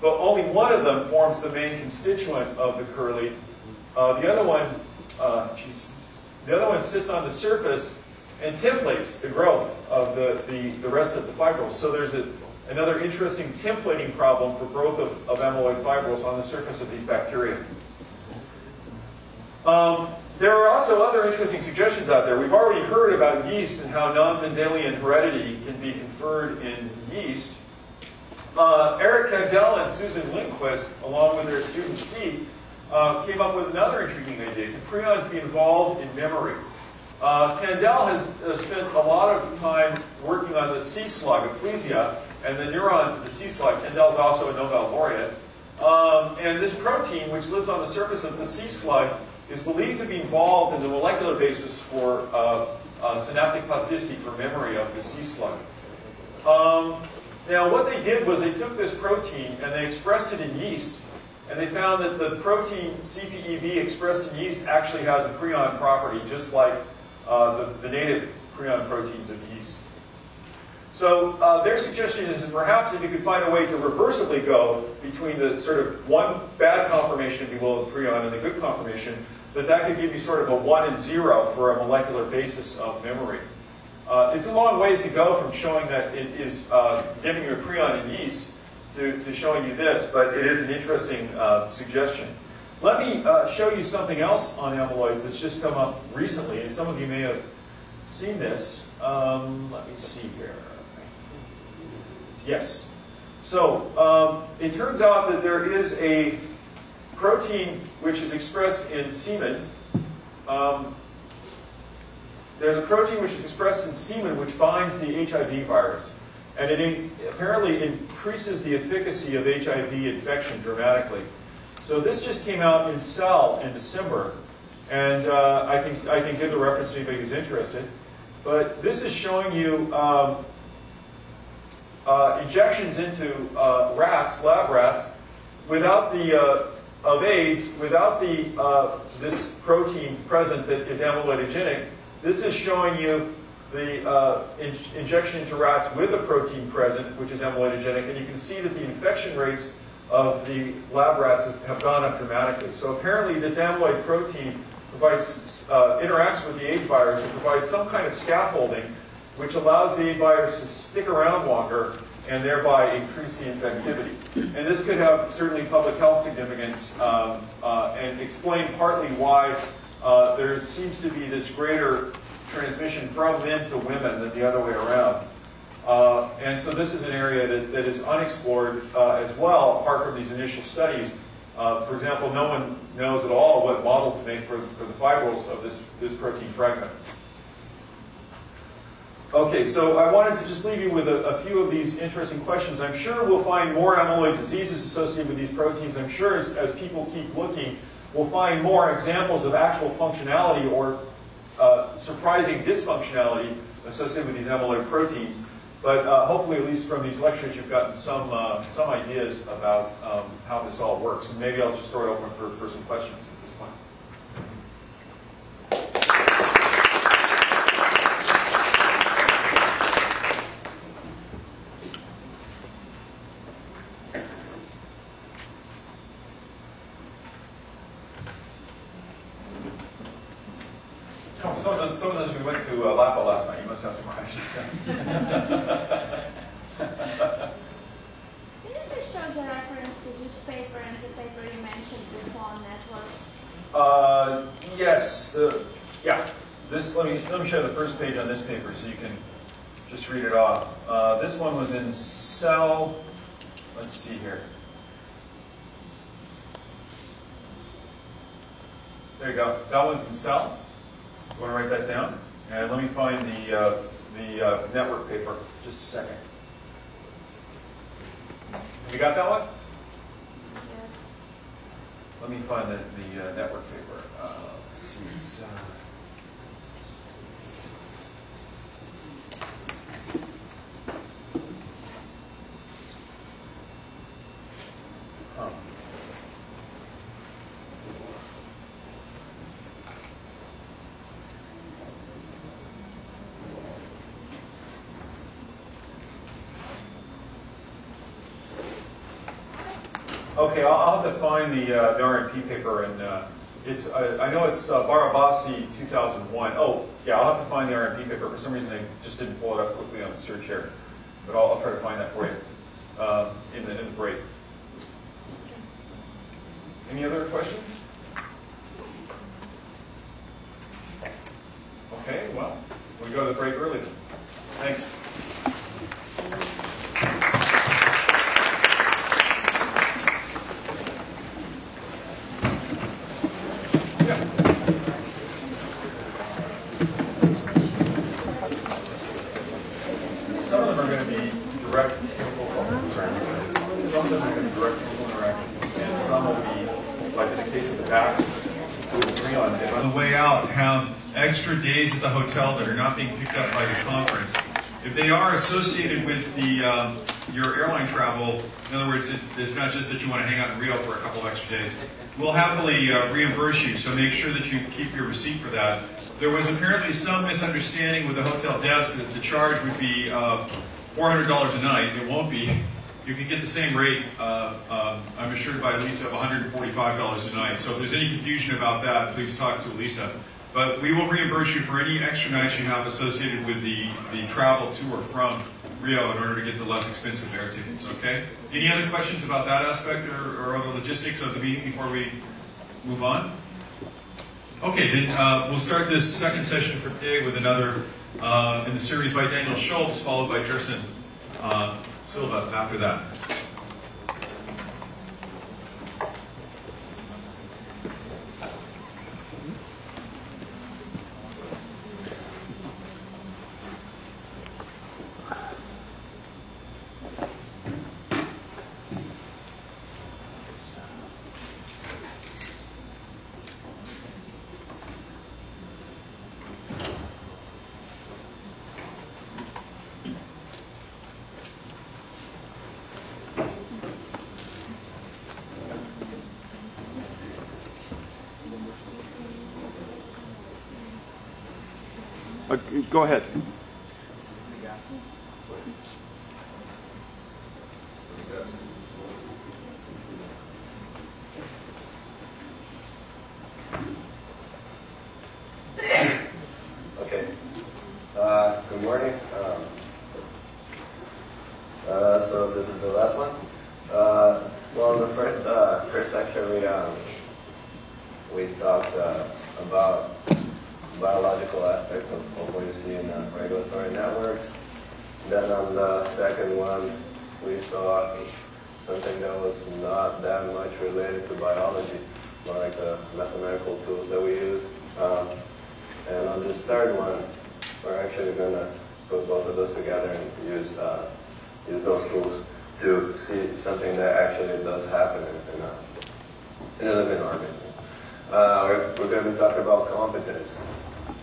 but only one of them forms the main constituent of the curli. Uh, the other one, uh, geez, the other one sits on the surface and templates the growth of the, the, the rest of the fibrils. So there's a, another interesting templating problem for growth of, of amyloid fibrils on the surface of these bacteria. Um, there are also other interesting suggestions out there. We've already heard about yeast and how non-Mendelian heredity can be conferred in yeast. Uh, Eric Kandel and Susan Lindquist, along with their student Si, uh, came up with another intriguing idea. Can prions be involved in memory? Uh, has uh, spent a lot of time working on the sea slug, Aplysia, and the neurons of the sea slug. Kandel is also a Nobel laureate. Um, and this protein, which lives on the surface of the sea slug, is believed to be involved in the molecular basis for uh, uh, synaptic plasticity for memory of the sea slug. Um, now, what they did was they took this protein and they expressed it in yeast, and they found that the protein CPEB expressed in yeast actually has a prion property, just like uh, the, the native prion proteins of yeast. So uh, their suggestion is that perhaps if you could find a way to reversibly go between the sort of one bad conformation, if you will, of prion and the good conformation, that that could give you sort of a one and zero for a molecular basis of memory. Uh, it's a long ways to go from showing that it is uh, giving you a prion in yeast to, to showing you this, but it is an interesting uh, suggestion. Let me uh, show you something else on amyloids that's just come up recently, and some of you may have seen this. Um, let me see here. Yes. So um, it turns out that there is a protein which is expressed in semen. Um, there's a protein which is expressed in semen which binds the HIV virus. And it in, apparently increases the efficacy of HIV infection dramatically. So this just came out in Cell in December. And uh, I, can, I can give the reference to anybody who's interested. But this is showing you um, uh, injections into uh, rats, lab rats, without the uh, of AIDS, without the uh, this protein present that is amyloidogenic. This is showing you the uh, in injection into rats with a protein present, which is amyloidogenic, and you can see that the infection rates of the lab rats have gone up dramatically. So apparently, this amyloid protein provides uh, interacts with the AIDS virus and provides some kind of scaffolding which allows the virus to stick around longer and thereby increase the infectivity. And this could have certainly public health significance um, uh, and explain partly why uh, there seems to be this greater transmission from men to women than the other way around. Uh, and so this is an area that, that is unexplored uh, as well, apart from these initial studies. Uh, for example, no one knows at all what model to make for, for the fibrils of this, this protein fragment. Okay, so I wanted to just leave you with a, a, few of these interesting questions. I'm sure we'll find more amyloid diseases associated with these proteins. I'm sure as, as people keep looking, we'll find more examples of actual functionality or uh, surprising dysfunctionality associated with these amyloid proteins. But uh, hopefully, at least from these lectures, you've gotten some, uh, some ideas about um, how this all works. And maybe I'll just throw it open for, for some questions. some of those, some of those we went to uh, LAPA last night. You must have some questions. Can you just show the reference to this paper and the paper you mentioned before on networks? Uh, yes. The, yeah. This. Let me let me show the first page on this paper so you can just read it off. Uh, this one was in Cell. Let's see here. There you go. That one's in Cell. You want to write that down? And let me find the, uh, the uh, network paper. Just a second. You got that one? Yeah. let me find the, the uh, network paper. Uh, let's see, it's, Okay, I'll, I'll have to find the, uh, the RMP paper and, uh, it's, I, I know it's uh, Barabasi 2001. Oh, yeah, I'll have to find the RMP paper. For some reason, I just didn't pull it up quickly on the search here. But I'll, I'll try to find that for you, uh, in the, in the break. Any other questions? Okay, well, we go to the break early then. Thanks. Yeah. Some of them are going to be direct, sorry, some of them are going to be direct people interactions, and some will be, like in the case of the back, we agree on it. On the way out, have extra days at the hotel that are not being picked up by the conference. If they are associated with the, um, your airline travel, in other words, it- it's not just that you want to hang out in Rio for a couple of extra days, we'll happily uh, reimburse you, so make sure that you keep your receipt for that. There was apparently some misunderstanding with the hotel desk that the charge would be uh, $400 a night. It won't be. You can get the same rate, uh, um, I'm assured by Lisa, of $145 a night. So if there's any confusion about that, please talk to Lisa. But we will reimburse you for any extra nights you have associated with the, the travel to or from Rio in order to get the less expensive air tickets, okay? Any other questions about that aspect or, or other logistics of the meeting before we move on? Okay, then uh, we'll start this second session for today with another uh, in the series by Daniel Schultz, followed by Jerson uh, Silva after that. Go ahead. Okay. Uh, Good morning. Um, uh, So this is the last one. Uh, Well, in the first, uh, first section, we, um, we talked uh, about biological aspects of of what you see in uh, regulatory networks. Then on the second one, we saw something that was not that much related to biology, more like the mathematical tools that we use. Um, and on this third one, we're actually going to put both of those together and use uh, use those tools to see something that actually does happen in, in, a, in a living organism. Uh, we're we're going to be talking about competence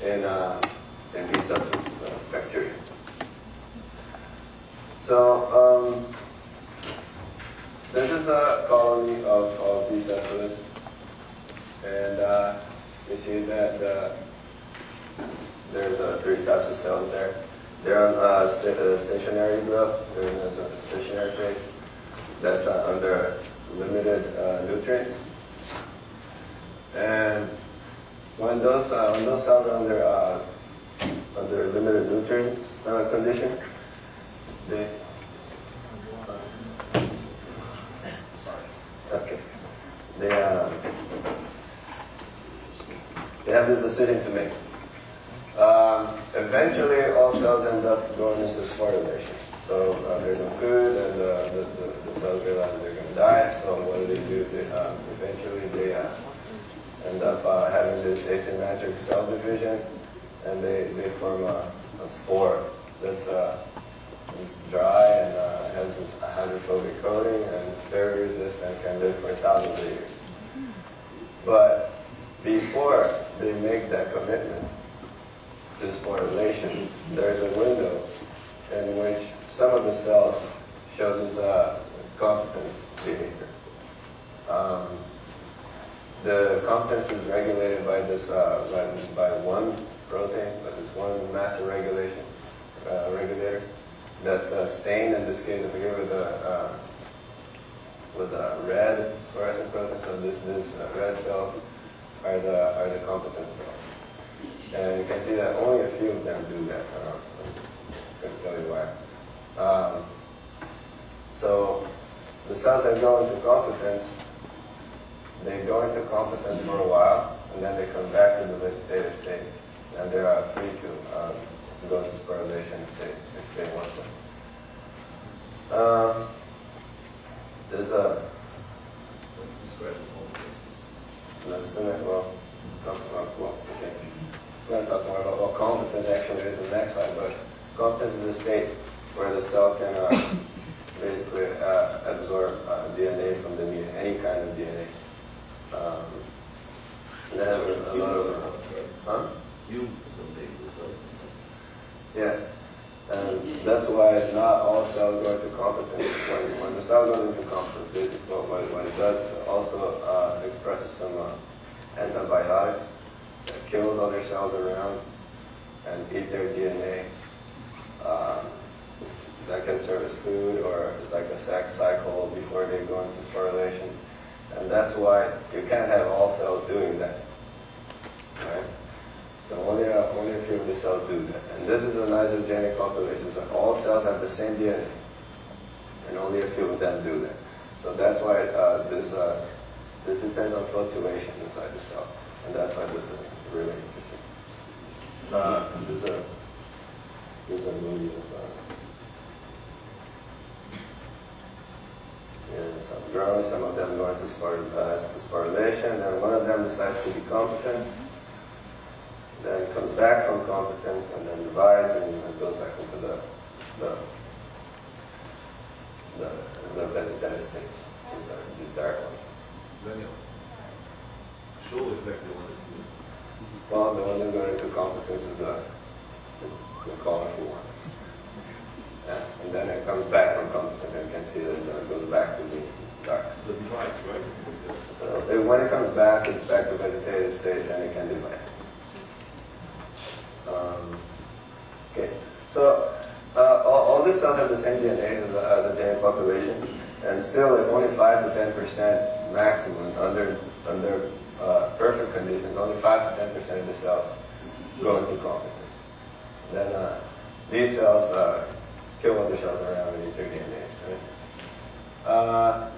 in, uh, subtilis uh, bacteria. So um, this is a colony of, of B subtilis, and uh, you see that the there's uh, three types of cells there. They're on uh, sta- uh, stationary growth. They're in a stationary phase. That's uh, under limited uh, nutrients. And when those uh, when those cells are under uh, under limited nutrient uh, condition, they sorry. okay they uh, they have this decision to make. Um, eventually, all cells end up going into sporulation. So uh, there's no food, and uh, the, the, the cells realize they're going to die. So what do they do? They, um, eventually, they uh, end up uh, having this asymmetric cell division, and they, they form a, a spore that's uh, it's dry and uh, has this hydrophobic coating, and it's very resistant, can live for thousands of years. But before they make that commitment to sporulation, there's a window in which some of the cells show this uh, competence behavior. Um, the competence is regulated by this uh, by, by one protein, by this one master regulation uh, regulator that's uh, stained in this case over here with a uh, with a red fluorescent protein. So this this uh, red cells are the are the competence cells, and you can see that only a few of them do that. I can tell you why. Um, so the cells that go into competence, they go into competence for a while, and then they come back to the vegetative state, and they are free to um, go into sporulation if they, if they want to. Um, there's a, let's do it, well, talk about, well, okay. We're going to talk more about what competence actually is in the next slide, but competence is a state where the cell can uh, basically uh, absorb uh, DNA from the meat, any kind of DNA. Um, that has a, a lot of, huh? Big results. Yeah. And that's why not all cells go into competence. When, when the cell goes into competence, basically what, what, what it does also uh, expresses some uh, antibiotics that kills other cells around and eat their DNA. Um, that can serve as food or it's like a sex cycle before they go into sporulation. And that's why you can't have all cells doing that. Right? So only a, only a few of the cells do that. And this is an isogenic population, so all cells have the same DNA. And only a few of them do that. So that's why uh, this, uh, this depends on fluctuations inside the cell. And that's why this is really interesting. Uh, there's a, there's a movie of, uh, some growing, some of them go into spor- uh, to sporulation, and one of them decides to be competent then comes back from competence and then divides and then goes back into the the the, the vegetative state, which is the, these dark ones. Daniel, show exactly what is good. Well, the one that's going into competence is the the, the colorful one. Yeah, and then it comes back from competence, and you can see that it goes back to the dark. The divide, right? So it- when it comes back, it's back to vegetative state, and it can divide. Um, okay, so uh, all, all these cells have the same DNA as a, as a genetic population, and still like only five to ten percent maximum under under uh, perfect conditions. Only five to ten percent of the cells go into competence. Then uh, these cells uh, kill other cells around and eat their DNA. Right? Uh,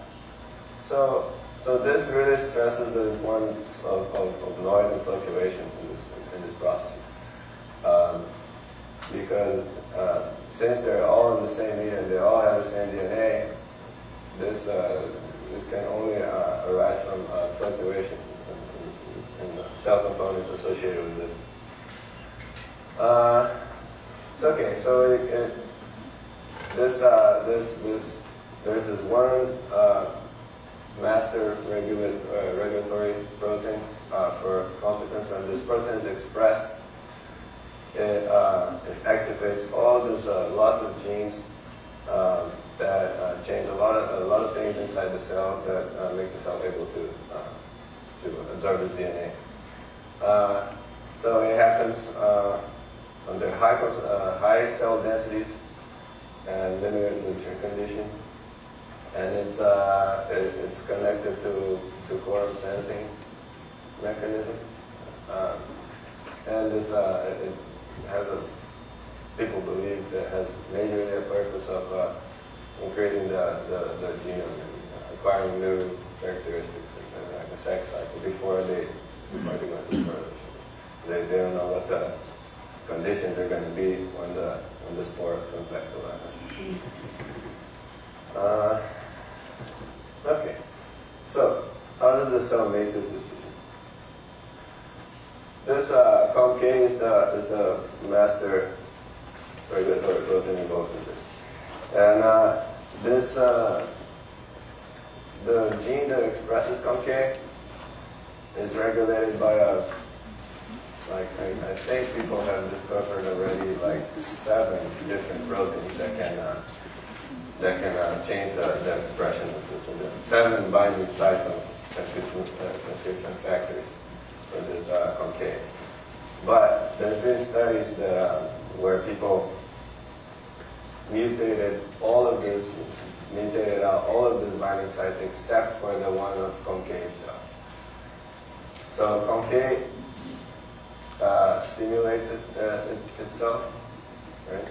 so so this really stresses the importance of, of, of noise and fluctuations in this in this process um, because uh, since they're all in the same and they all have the same DNA, this uh, this can only uh, arise from uh, fluctuations in the cell components associated with this. Uh, so okay, so it, it, this uh, this this there's this one uh, master regula- uh, regulatory protein uh, for competence, and this protein is expressed it, uh, it activates all these uh, lots of genes um, that change a lot of a lot of things inside the cell that make the cell able to to absorb its DNA. So it happens under high high cell densities and limited nutrient condition, and it's uh, it, it's connected to to quorum sensing mechanism. Um, and this uh, it, it has a people believe that has majorly a purpose of uh, increasing the, the, the genome and uh, acquiring new characteristics and like a sex cycle before they before they go into further. They, they don't know what the conditions are going to be when the when the spore comes back to life. Uh, okay, so how does the cell make this decision? This uh, COMK is the, is the master regulatory protein involved in this. And uh, this, uh, the gene that expresses COMK is regulated by a, like, I, I think people have discovered already like seven different proteins that can, uh, that can uh, change the, the expression of this. Seven binding sites of transcription, transcription factors for this uh, ComK. But there's been studies that, uh, where people mutated all of this, mutated out all of these binding sites except for the one of ComK cells. So ComK uh, stimulates it, uh, it, itself, right?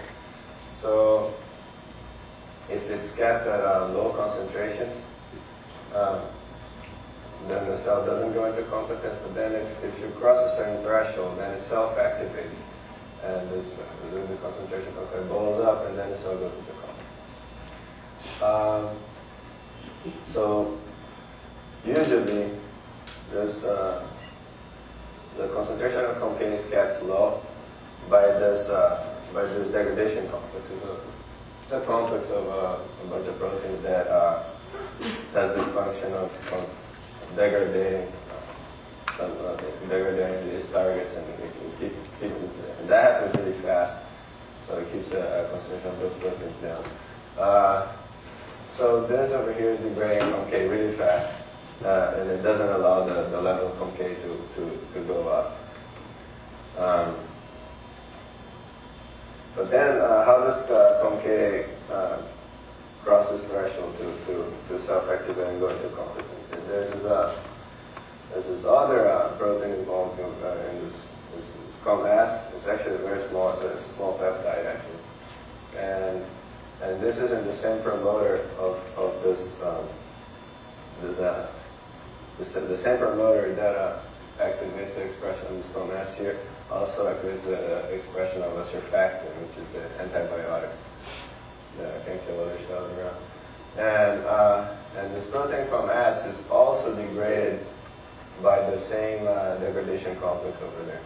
So if it's kept at uh, low concentrations, um, then the cell doesn't go into competence. But then if, if you cross a certain threshold, then it self-activates, and this, the, concentration okay, blows up, and then the cell goes into competence. Um, so usually, this uh, the concentration of ComK is kept low by this uh, by this degradation complex. It's a, it's a complex of uh, a bunch of proteins that uh, has the function of, of degrading some uh, degrading these targets and it can keep keep and that happens really fast. So it keeps the uh, concentration of those proteins down. Uh, so this over here is degrading okay really fast, uh, and it doesn't allow the, the level of ComK to, to, to go up. Um, but then, uh, how does uh, ComK uh, cross this threshold to, to, to self-activate and go into competence? And there's this, uh, there's this other uh, protein involved in, in this, this, it's called S. It's actually very small. It's a, it's a small peptide actually, and and this is in the same promoter of, of this um, this uh, the same promoter that uh, activates the expression of this here also activates the expression of a surfactin, which is the antibiotic that can kill other cells around. And, uh, and this protein ComS is also degraded by the same uh, degradation complex over there.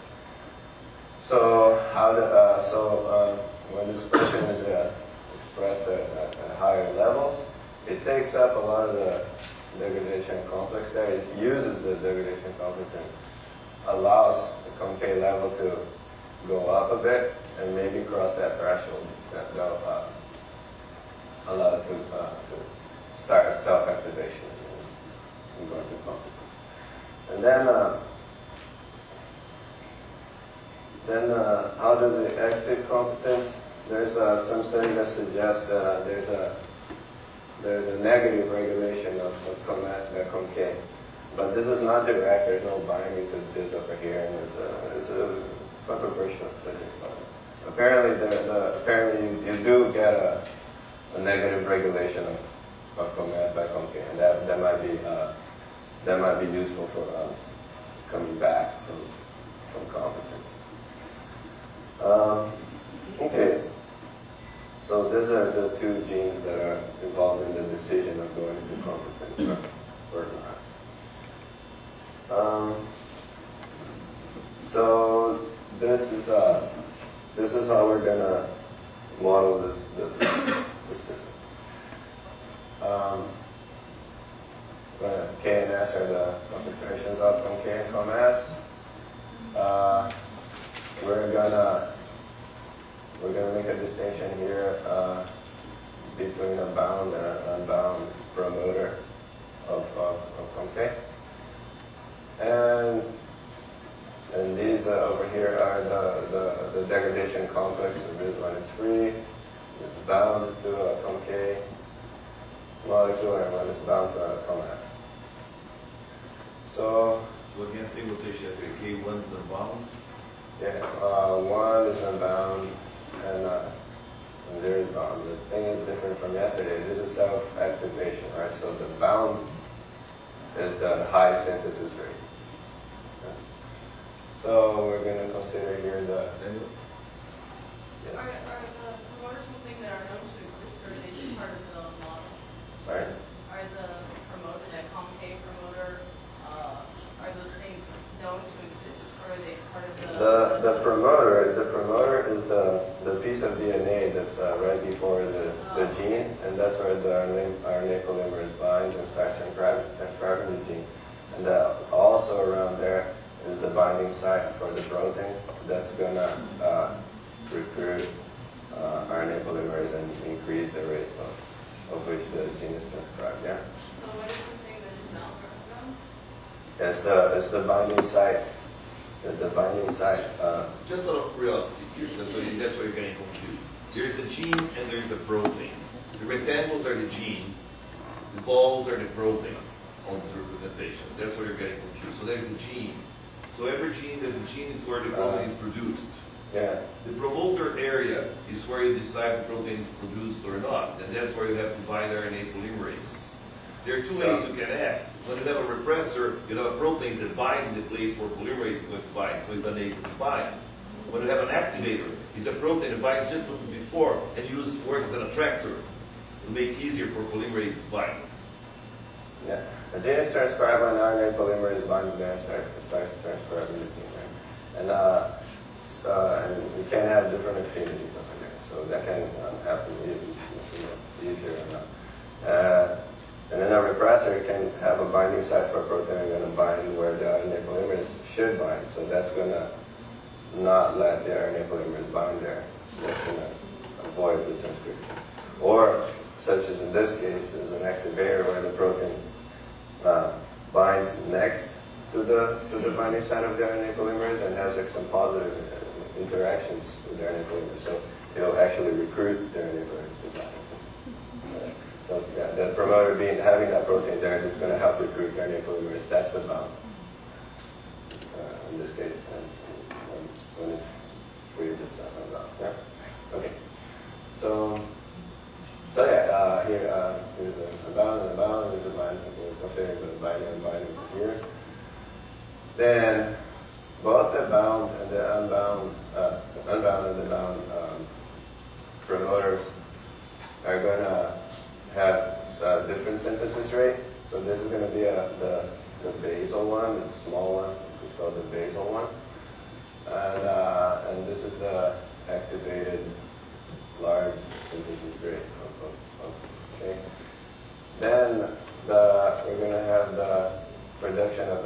So how the, uh, so uh, when this protein is uh, expressed at, at higher levels, it takes up a lot of the degradation complex there. It uses the degradation complex and allows the ComK level to go up a bit and maybe cross that threshold that will uh, allow it to, uh, to start self-activation and go into competence. And then, uh, then uh, how does it exit competence? There's uh, some studies that suggest that uh, there's a there's a negative regulation of, of ComS by ComK. But this is not direct, there's no binding to this over here, and it's a, it's a controversial. But apparently, the, apparently you, you do get a, a negative regulation of, of ComS by ComK, and that, that might be uh, that might be useful for uh, coming back from, from competence. Um, okay. So these are the two genes that are involved in the decision of going into competence or not. Um, so this is uh, this is how we're gonna model this this, this system. Um, K and S are the concentrations of K and ComS. Uh, we're gonna we're going to make a distinction here uh, between a bound and an unbound promoter of, of, of. And, and these uh, over here are the, the, the degradation complex of this one. It's free, it's bound to a ComK molecule, and one is bound to a ComS. So, So again, simultaneous, K one's the bound, yeah, uh, one is unbound, and uh, zero is bound. The thing is different from yesterday. This is self-activation, right? So the bound is the high synthesis rate. Okay. So we're going to consider here the then yes. Are, are the promoters something that are known to exist, or are they just part of the model? Sorry. Are the promoter, that ComK promoter, uh, are those things known to exist, or are they part of the? The the promoter the promoter is the the piece of DNA that's uh, right before the, the gene, and that's where the RNA, RNA polymerase binds and starts transcribing, transcribing the gene. And that also also around there is the binding site for the protein that's gonna uh, recruit uh, RNA polymerase and increase the rate of, of which the gene is transcribed. Yeah, So what is the thing that is not around? it's the it's the binding site. It's the binding site. Uh, Just out of curiosity, here, that's where, you- that's where you're getting confused. There's a gene and there's a protein. The rectangles are the gene, the balls are the proteins on the representation. That's where you're getting confused. So there's a gene. So every gene, there's a gene is where the protein ah. is produced. yeah, The promoter area is where you decide the protein is produced or not, and that's where you have to bind RNA polymerase. There are two ways you can act. When you have a repressor, you have a protein that binds the place where polymerase is going to bind, so it's unable to bind. When you have an activator, it's a protein that binds just before and uses works as an attractor to make easier for polymerase to bind. yeah. The gene is transcribed when RNA polymerase binds there and start, starts transcribing the gene. Right? And uh, so, and we can have different affinities over there, so that can um, happen easier or not. Uh, and then a repressor can have a binding site for a protein and going to bind where the RNA polymerase should bind. So that's going to not let the RNA polymerase bind there. So that's going to avoid the transcription. Or, such as in this case, is an activator where the protein uh, binds next to the to the binding site of the RNA polymerase and has some positive uh, interactions with the RNA polymerase. So it'll actually recruit the RNA polymerase. Uh, So yeah, the promoter being having that protein there is going to help recruit RNA polymerase. That's the bound uh, in this case. And, and when it's free, it's not bound. Yeah. Okay. So fact, uh, here uh, there's an abundant, bound, there's a binding, I'm saying but binding and binding here. Then both the bound and the unbound, uh, the unbound and the bound um, promoters are going to have a different synthesis rate. So this is going to be a, the, the basal one, the small one, it's called the basal one. And, uh, and this is the activated large synthesis rate. Okay? Then the, we're going to have the production of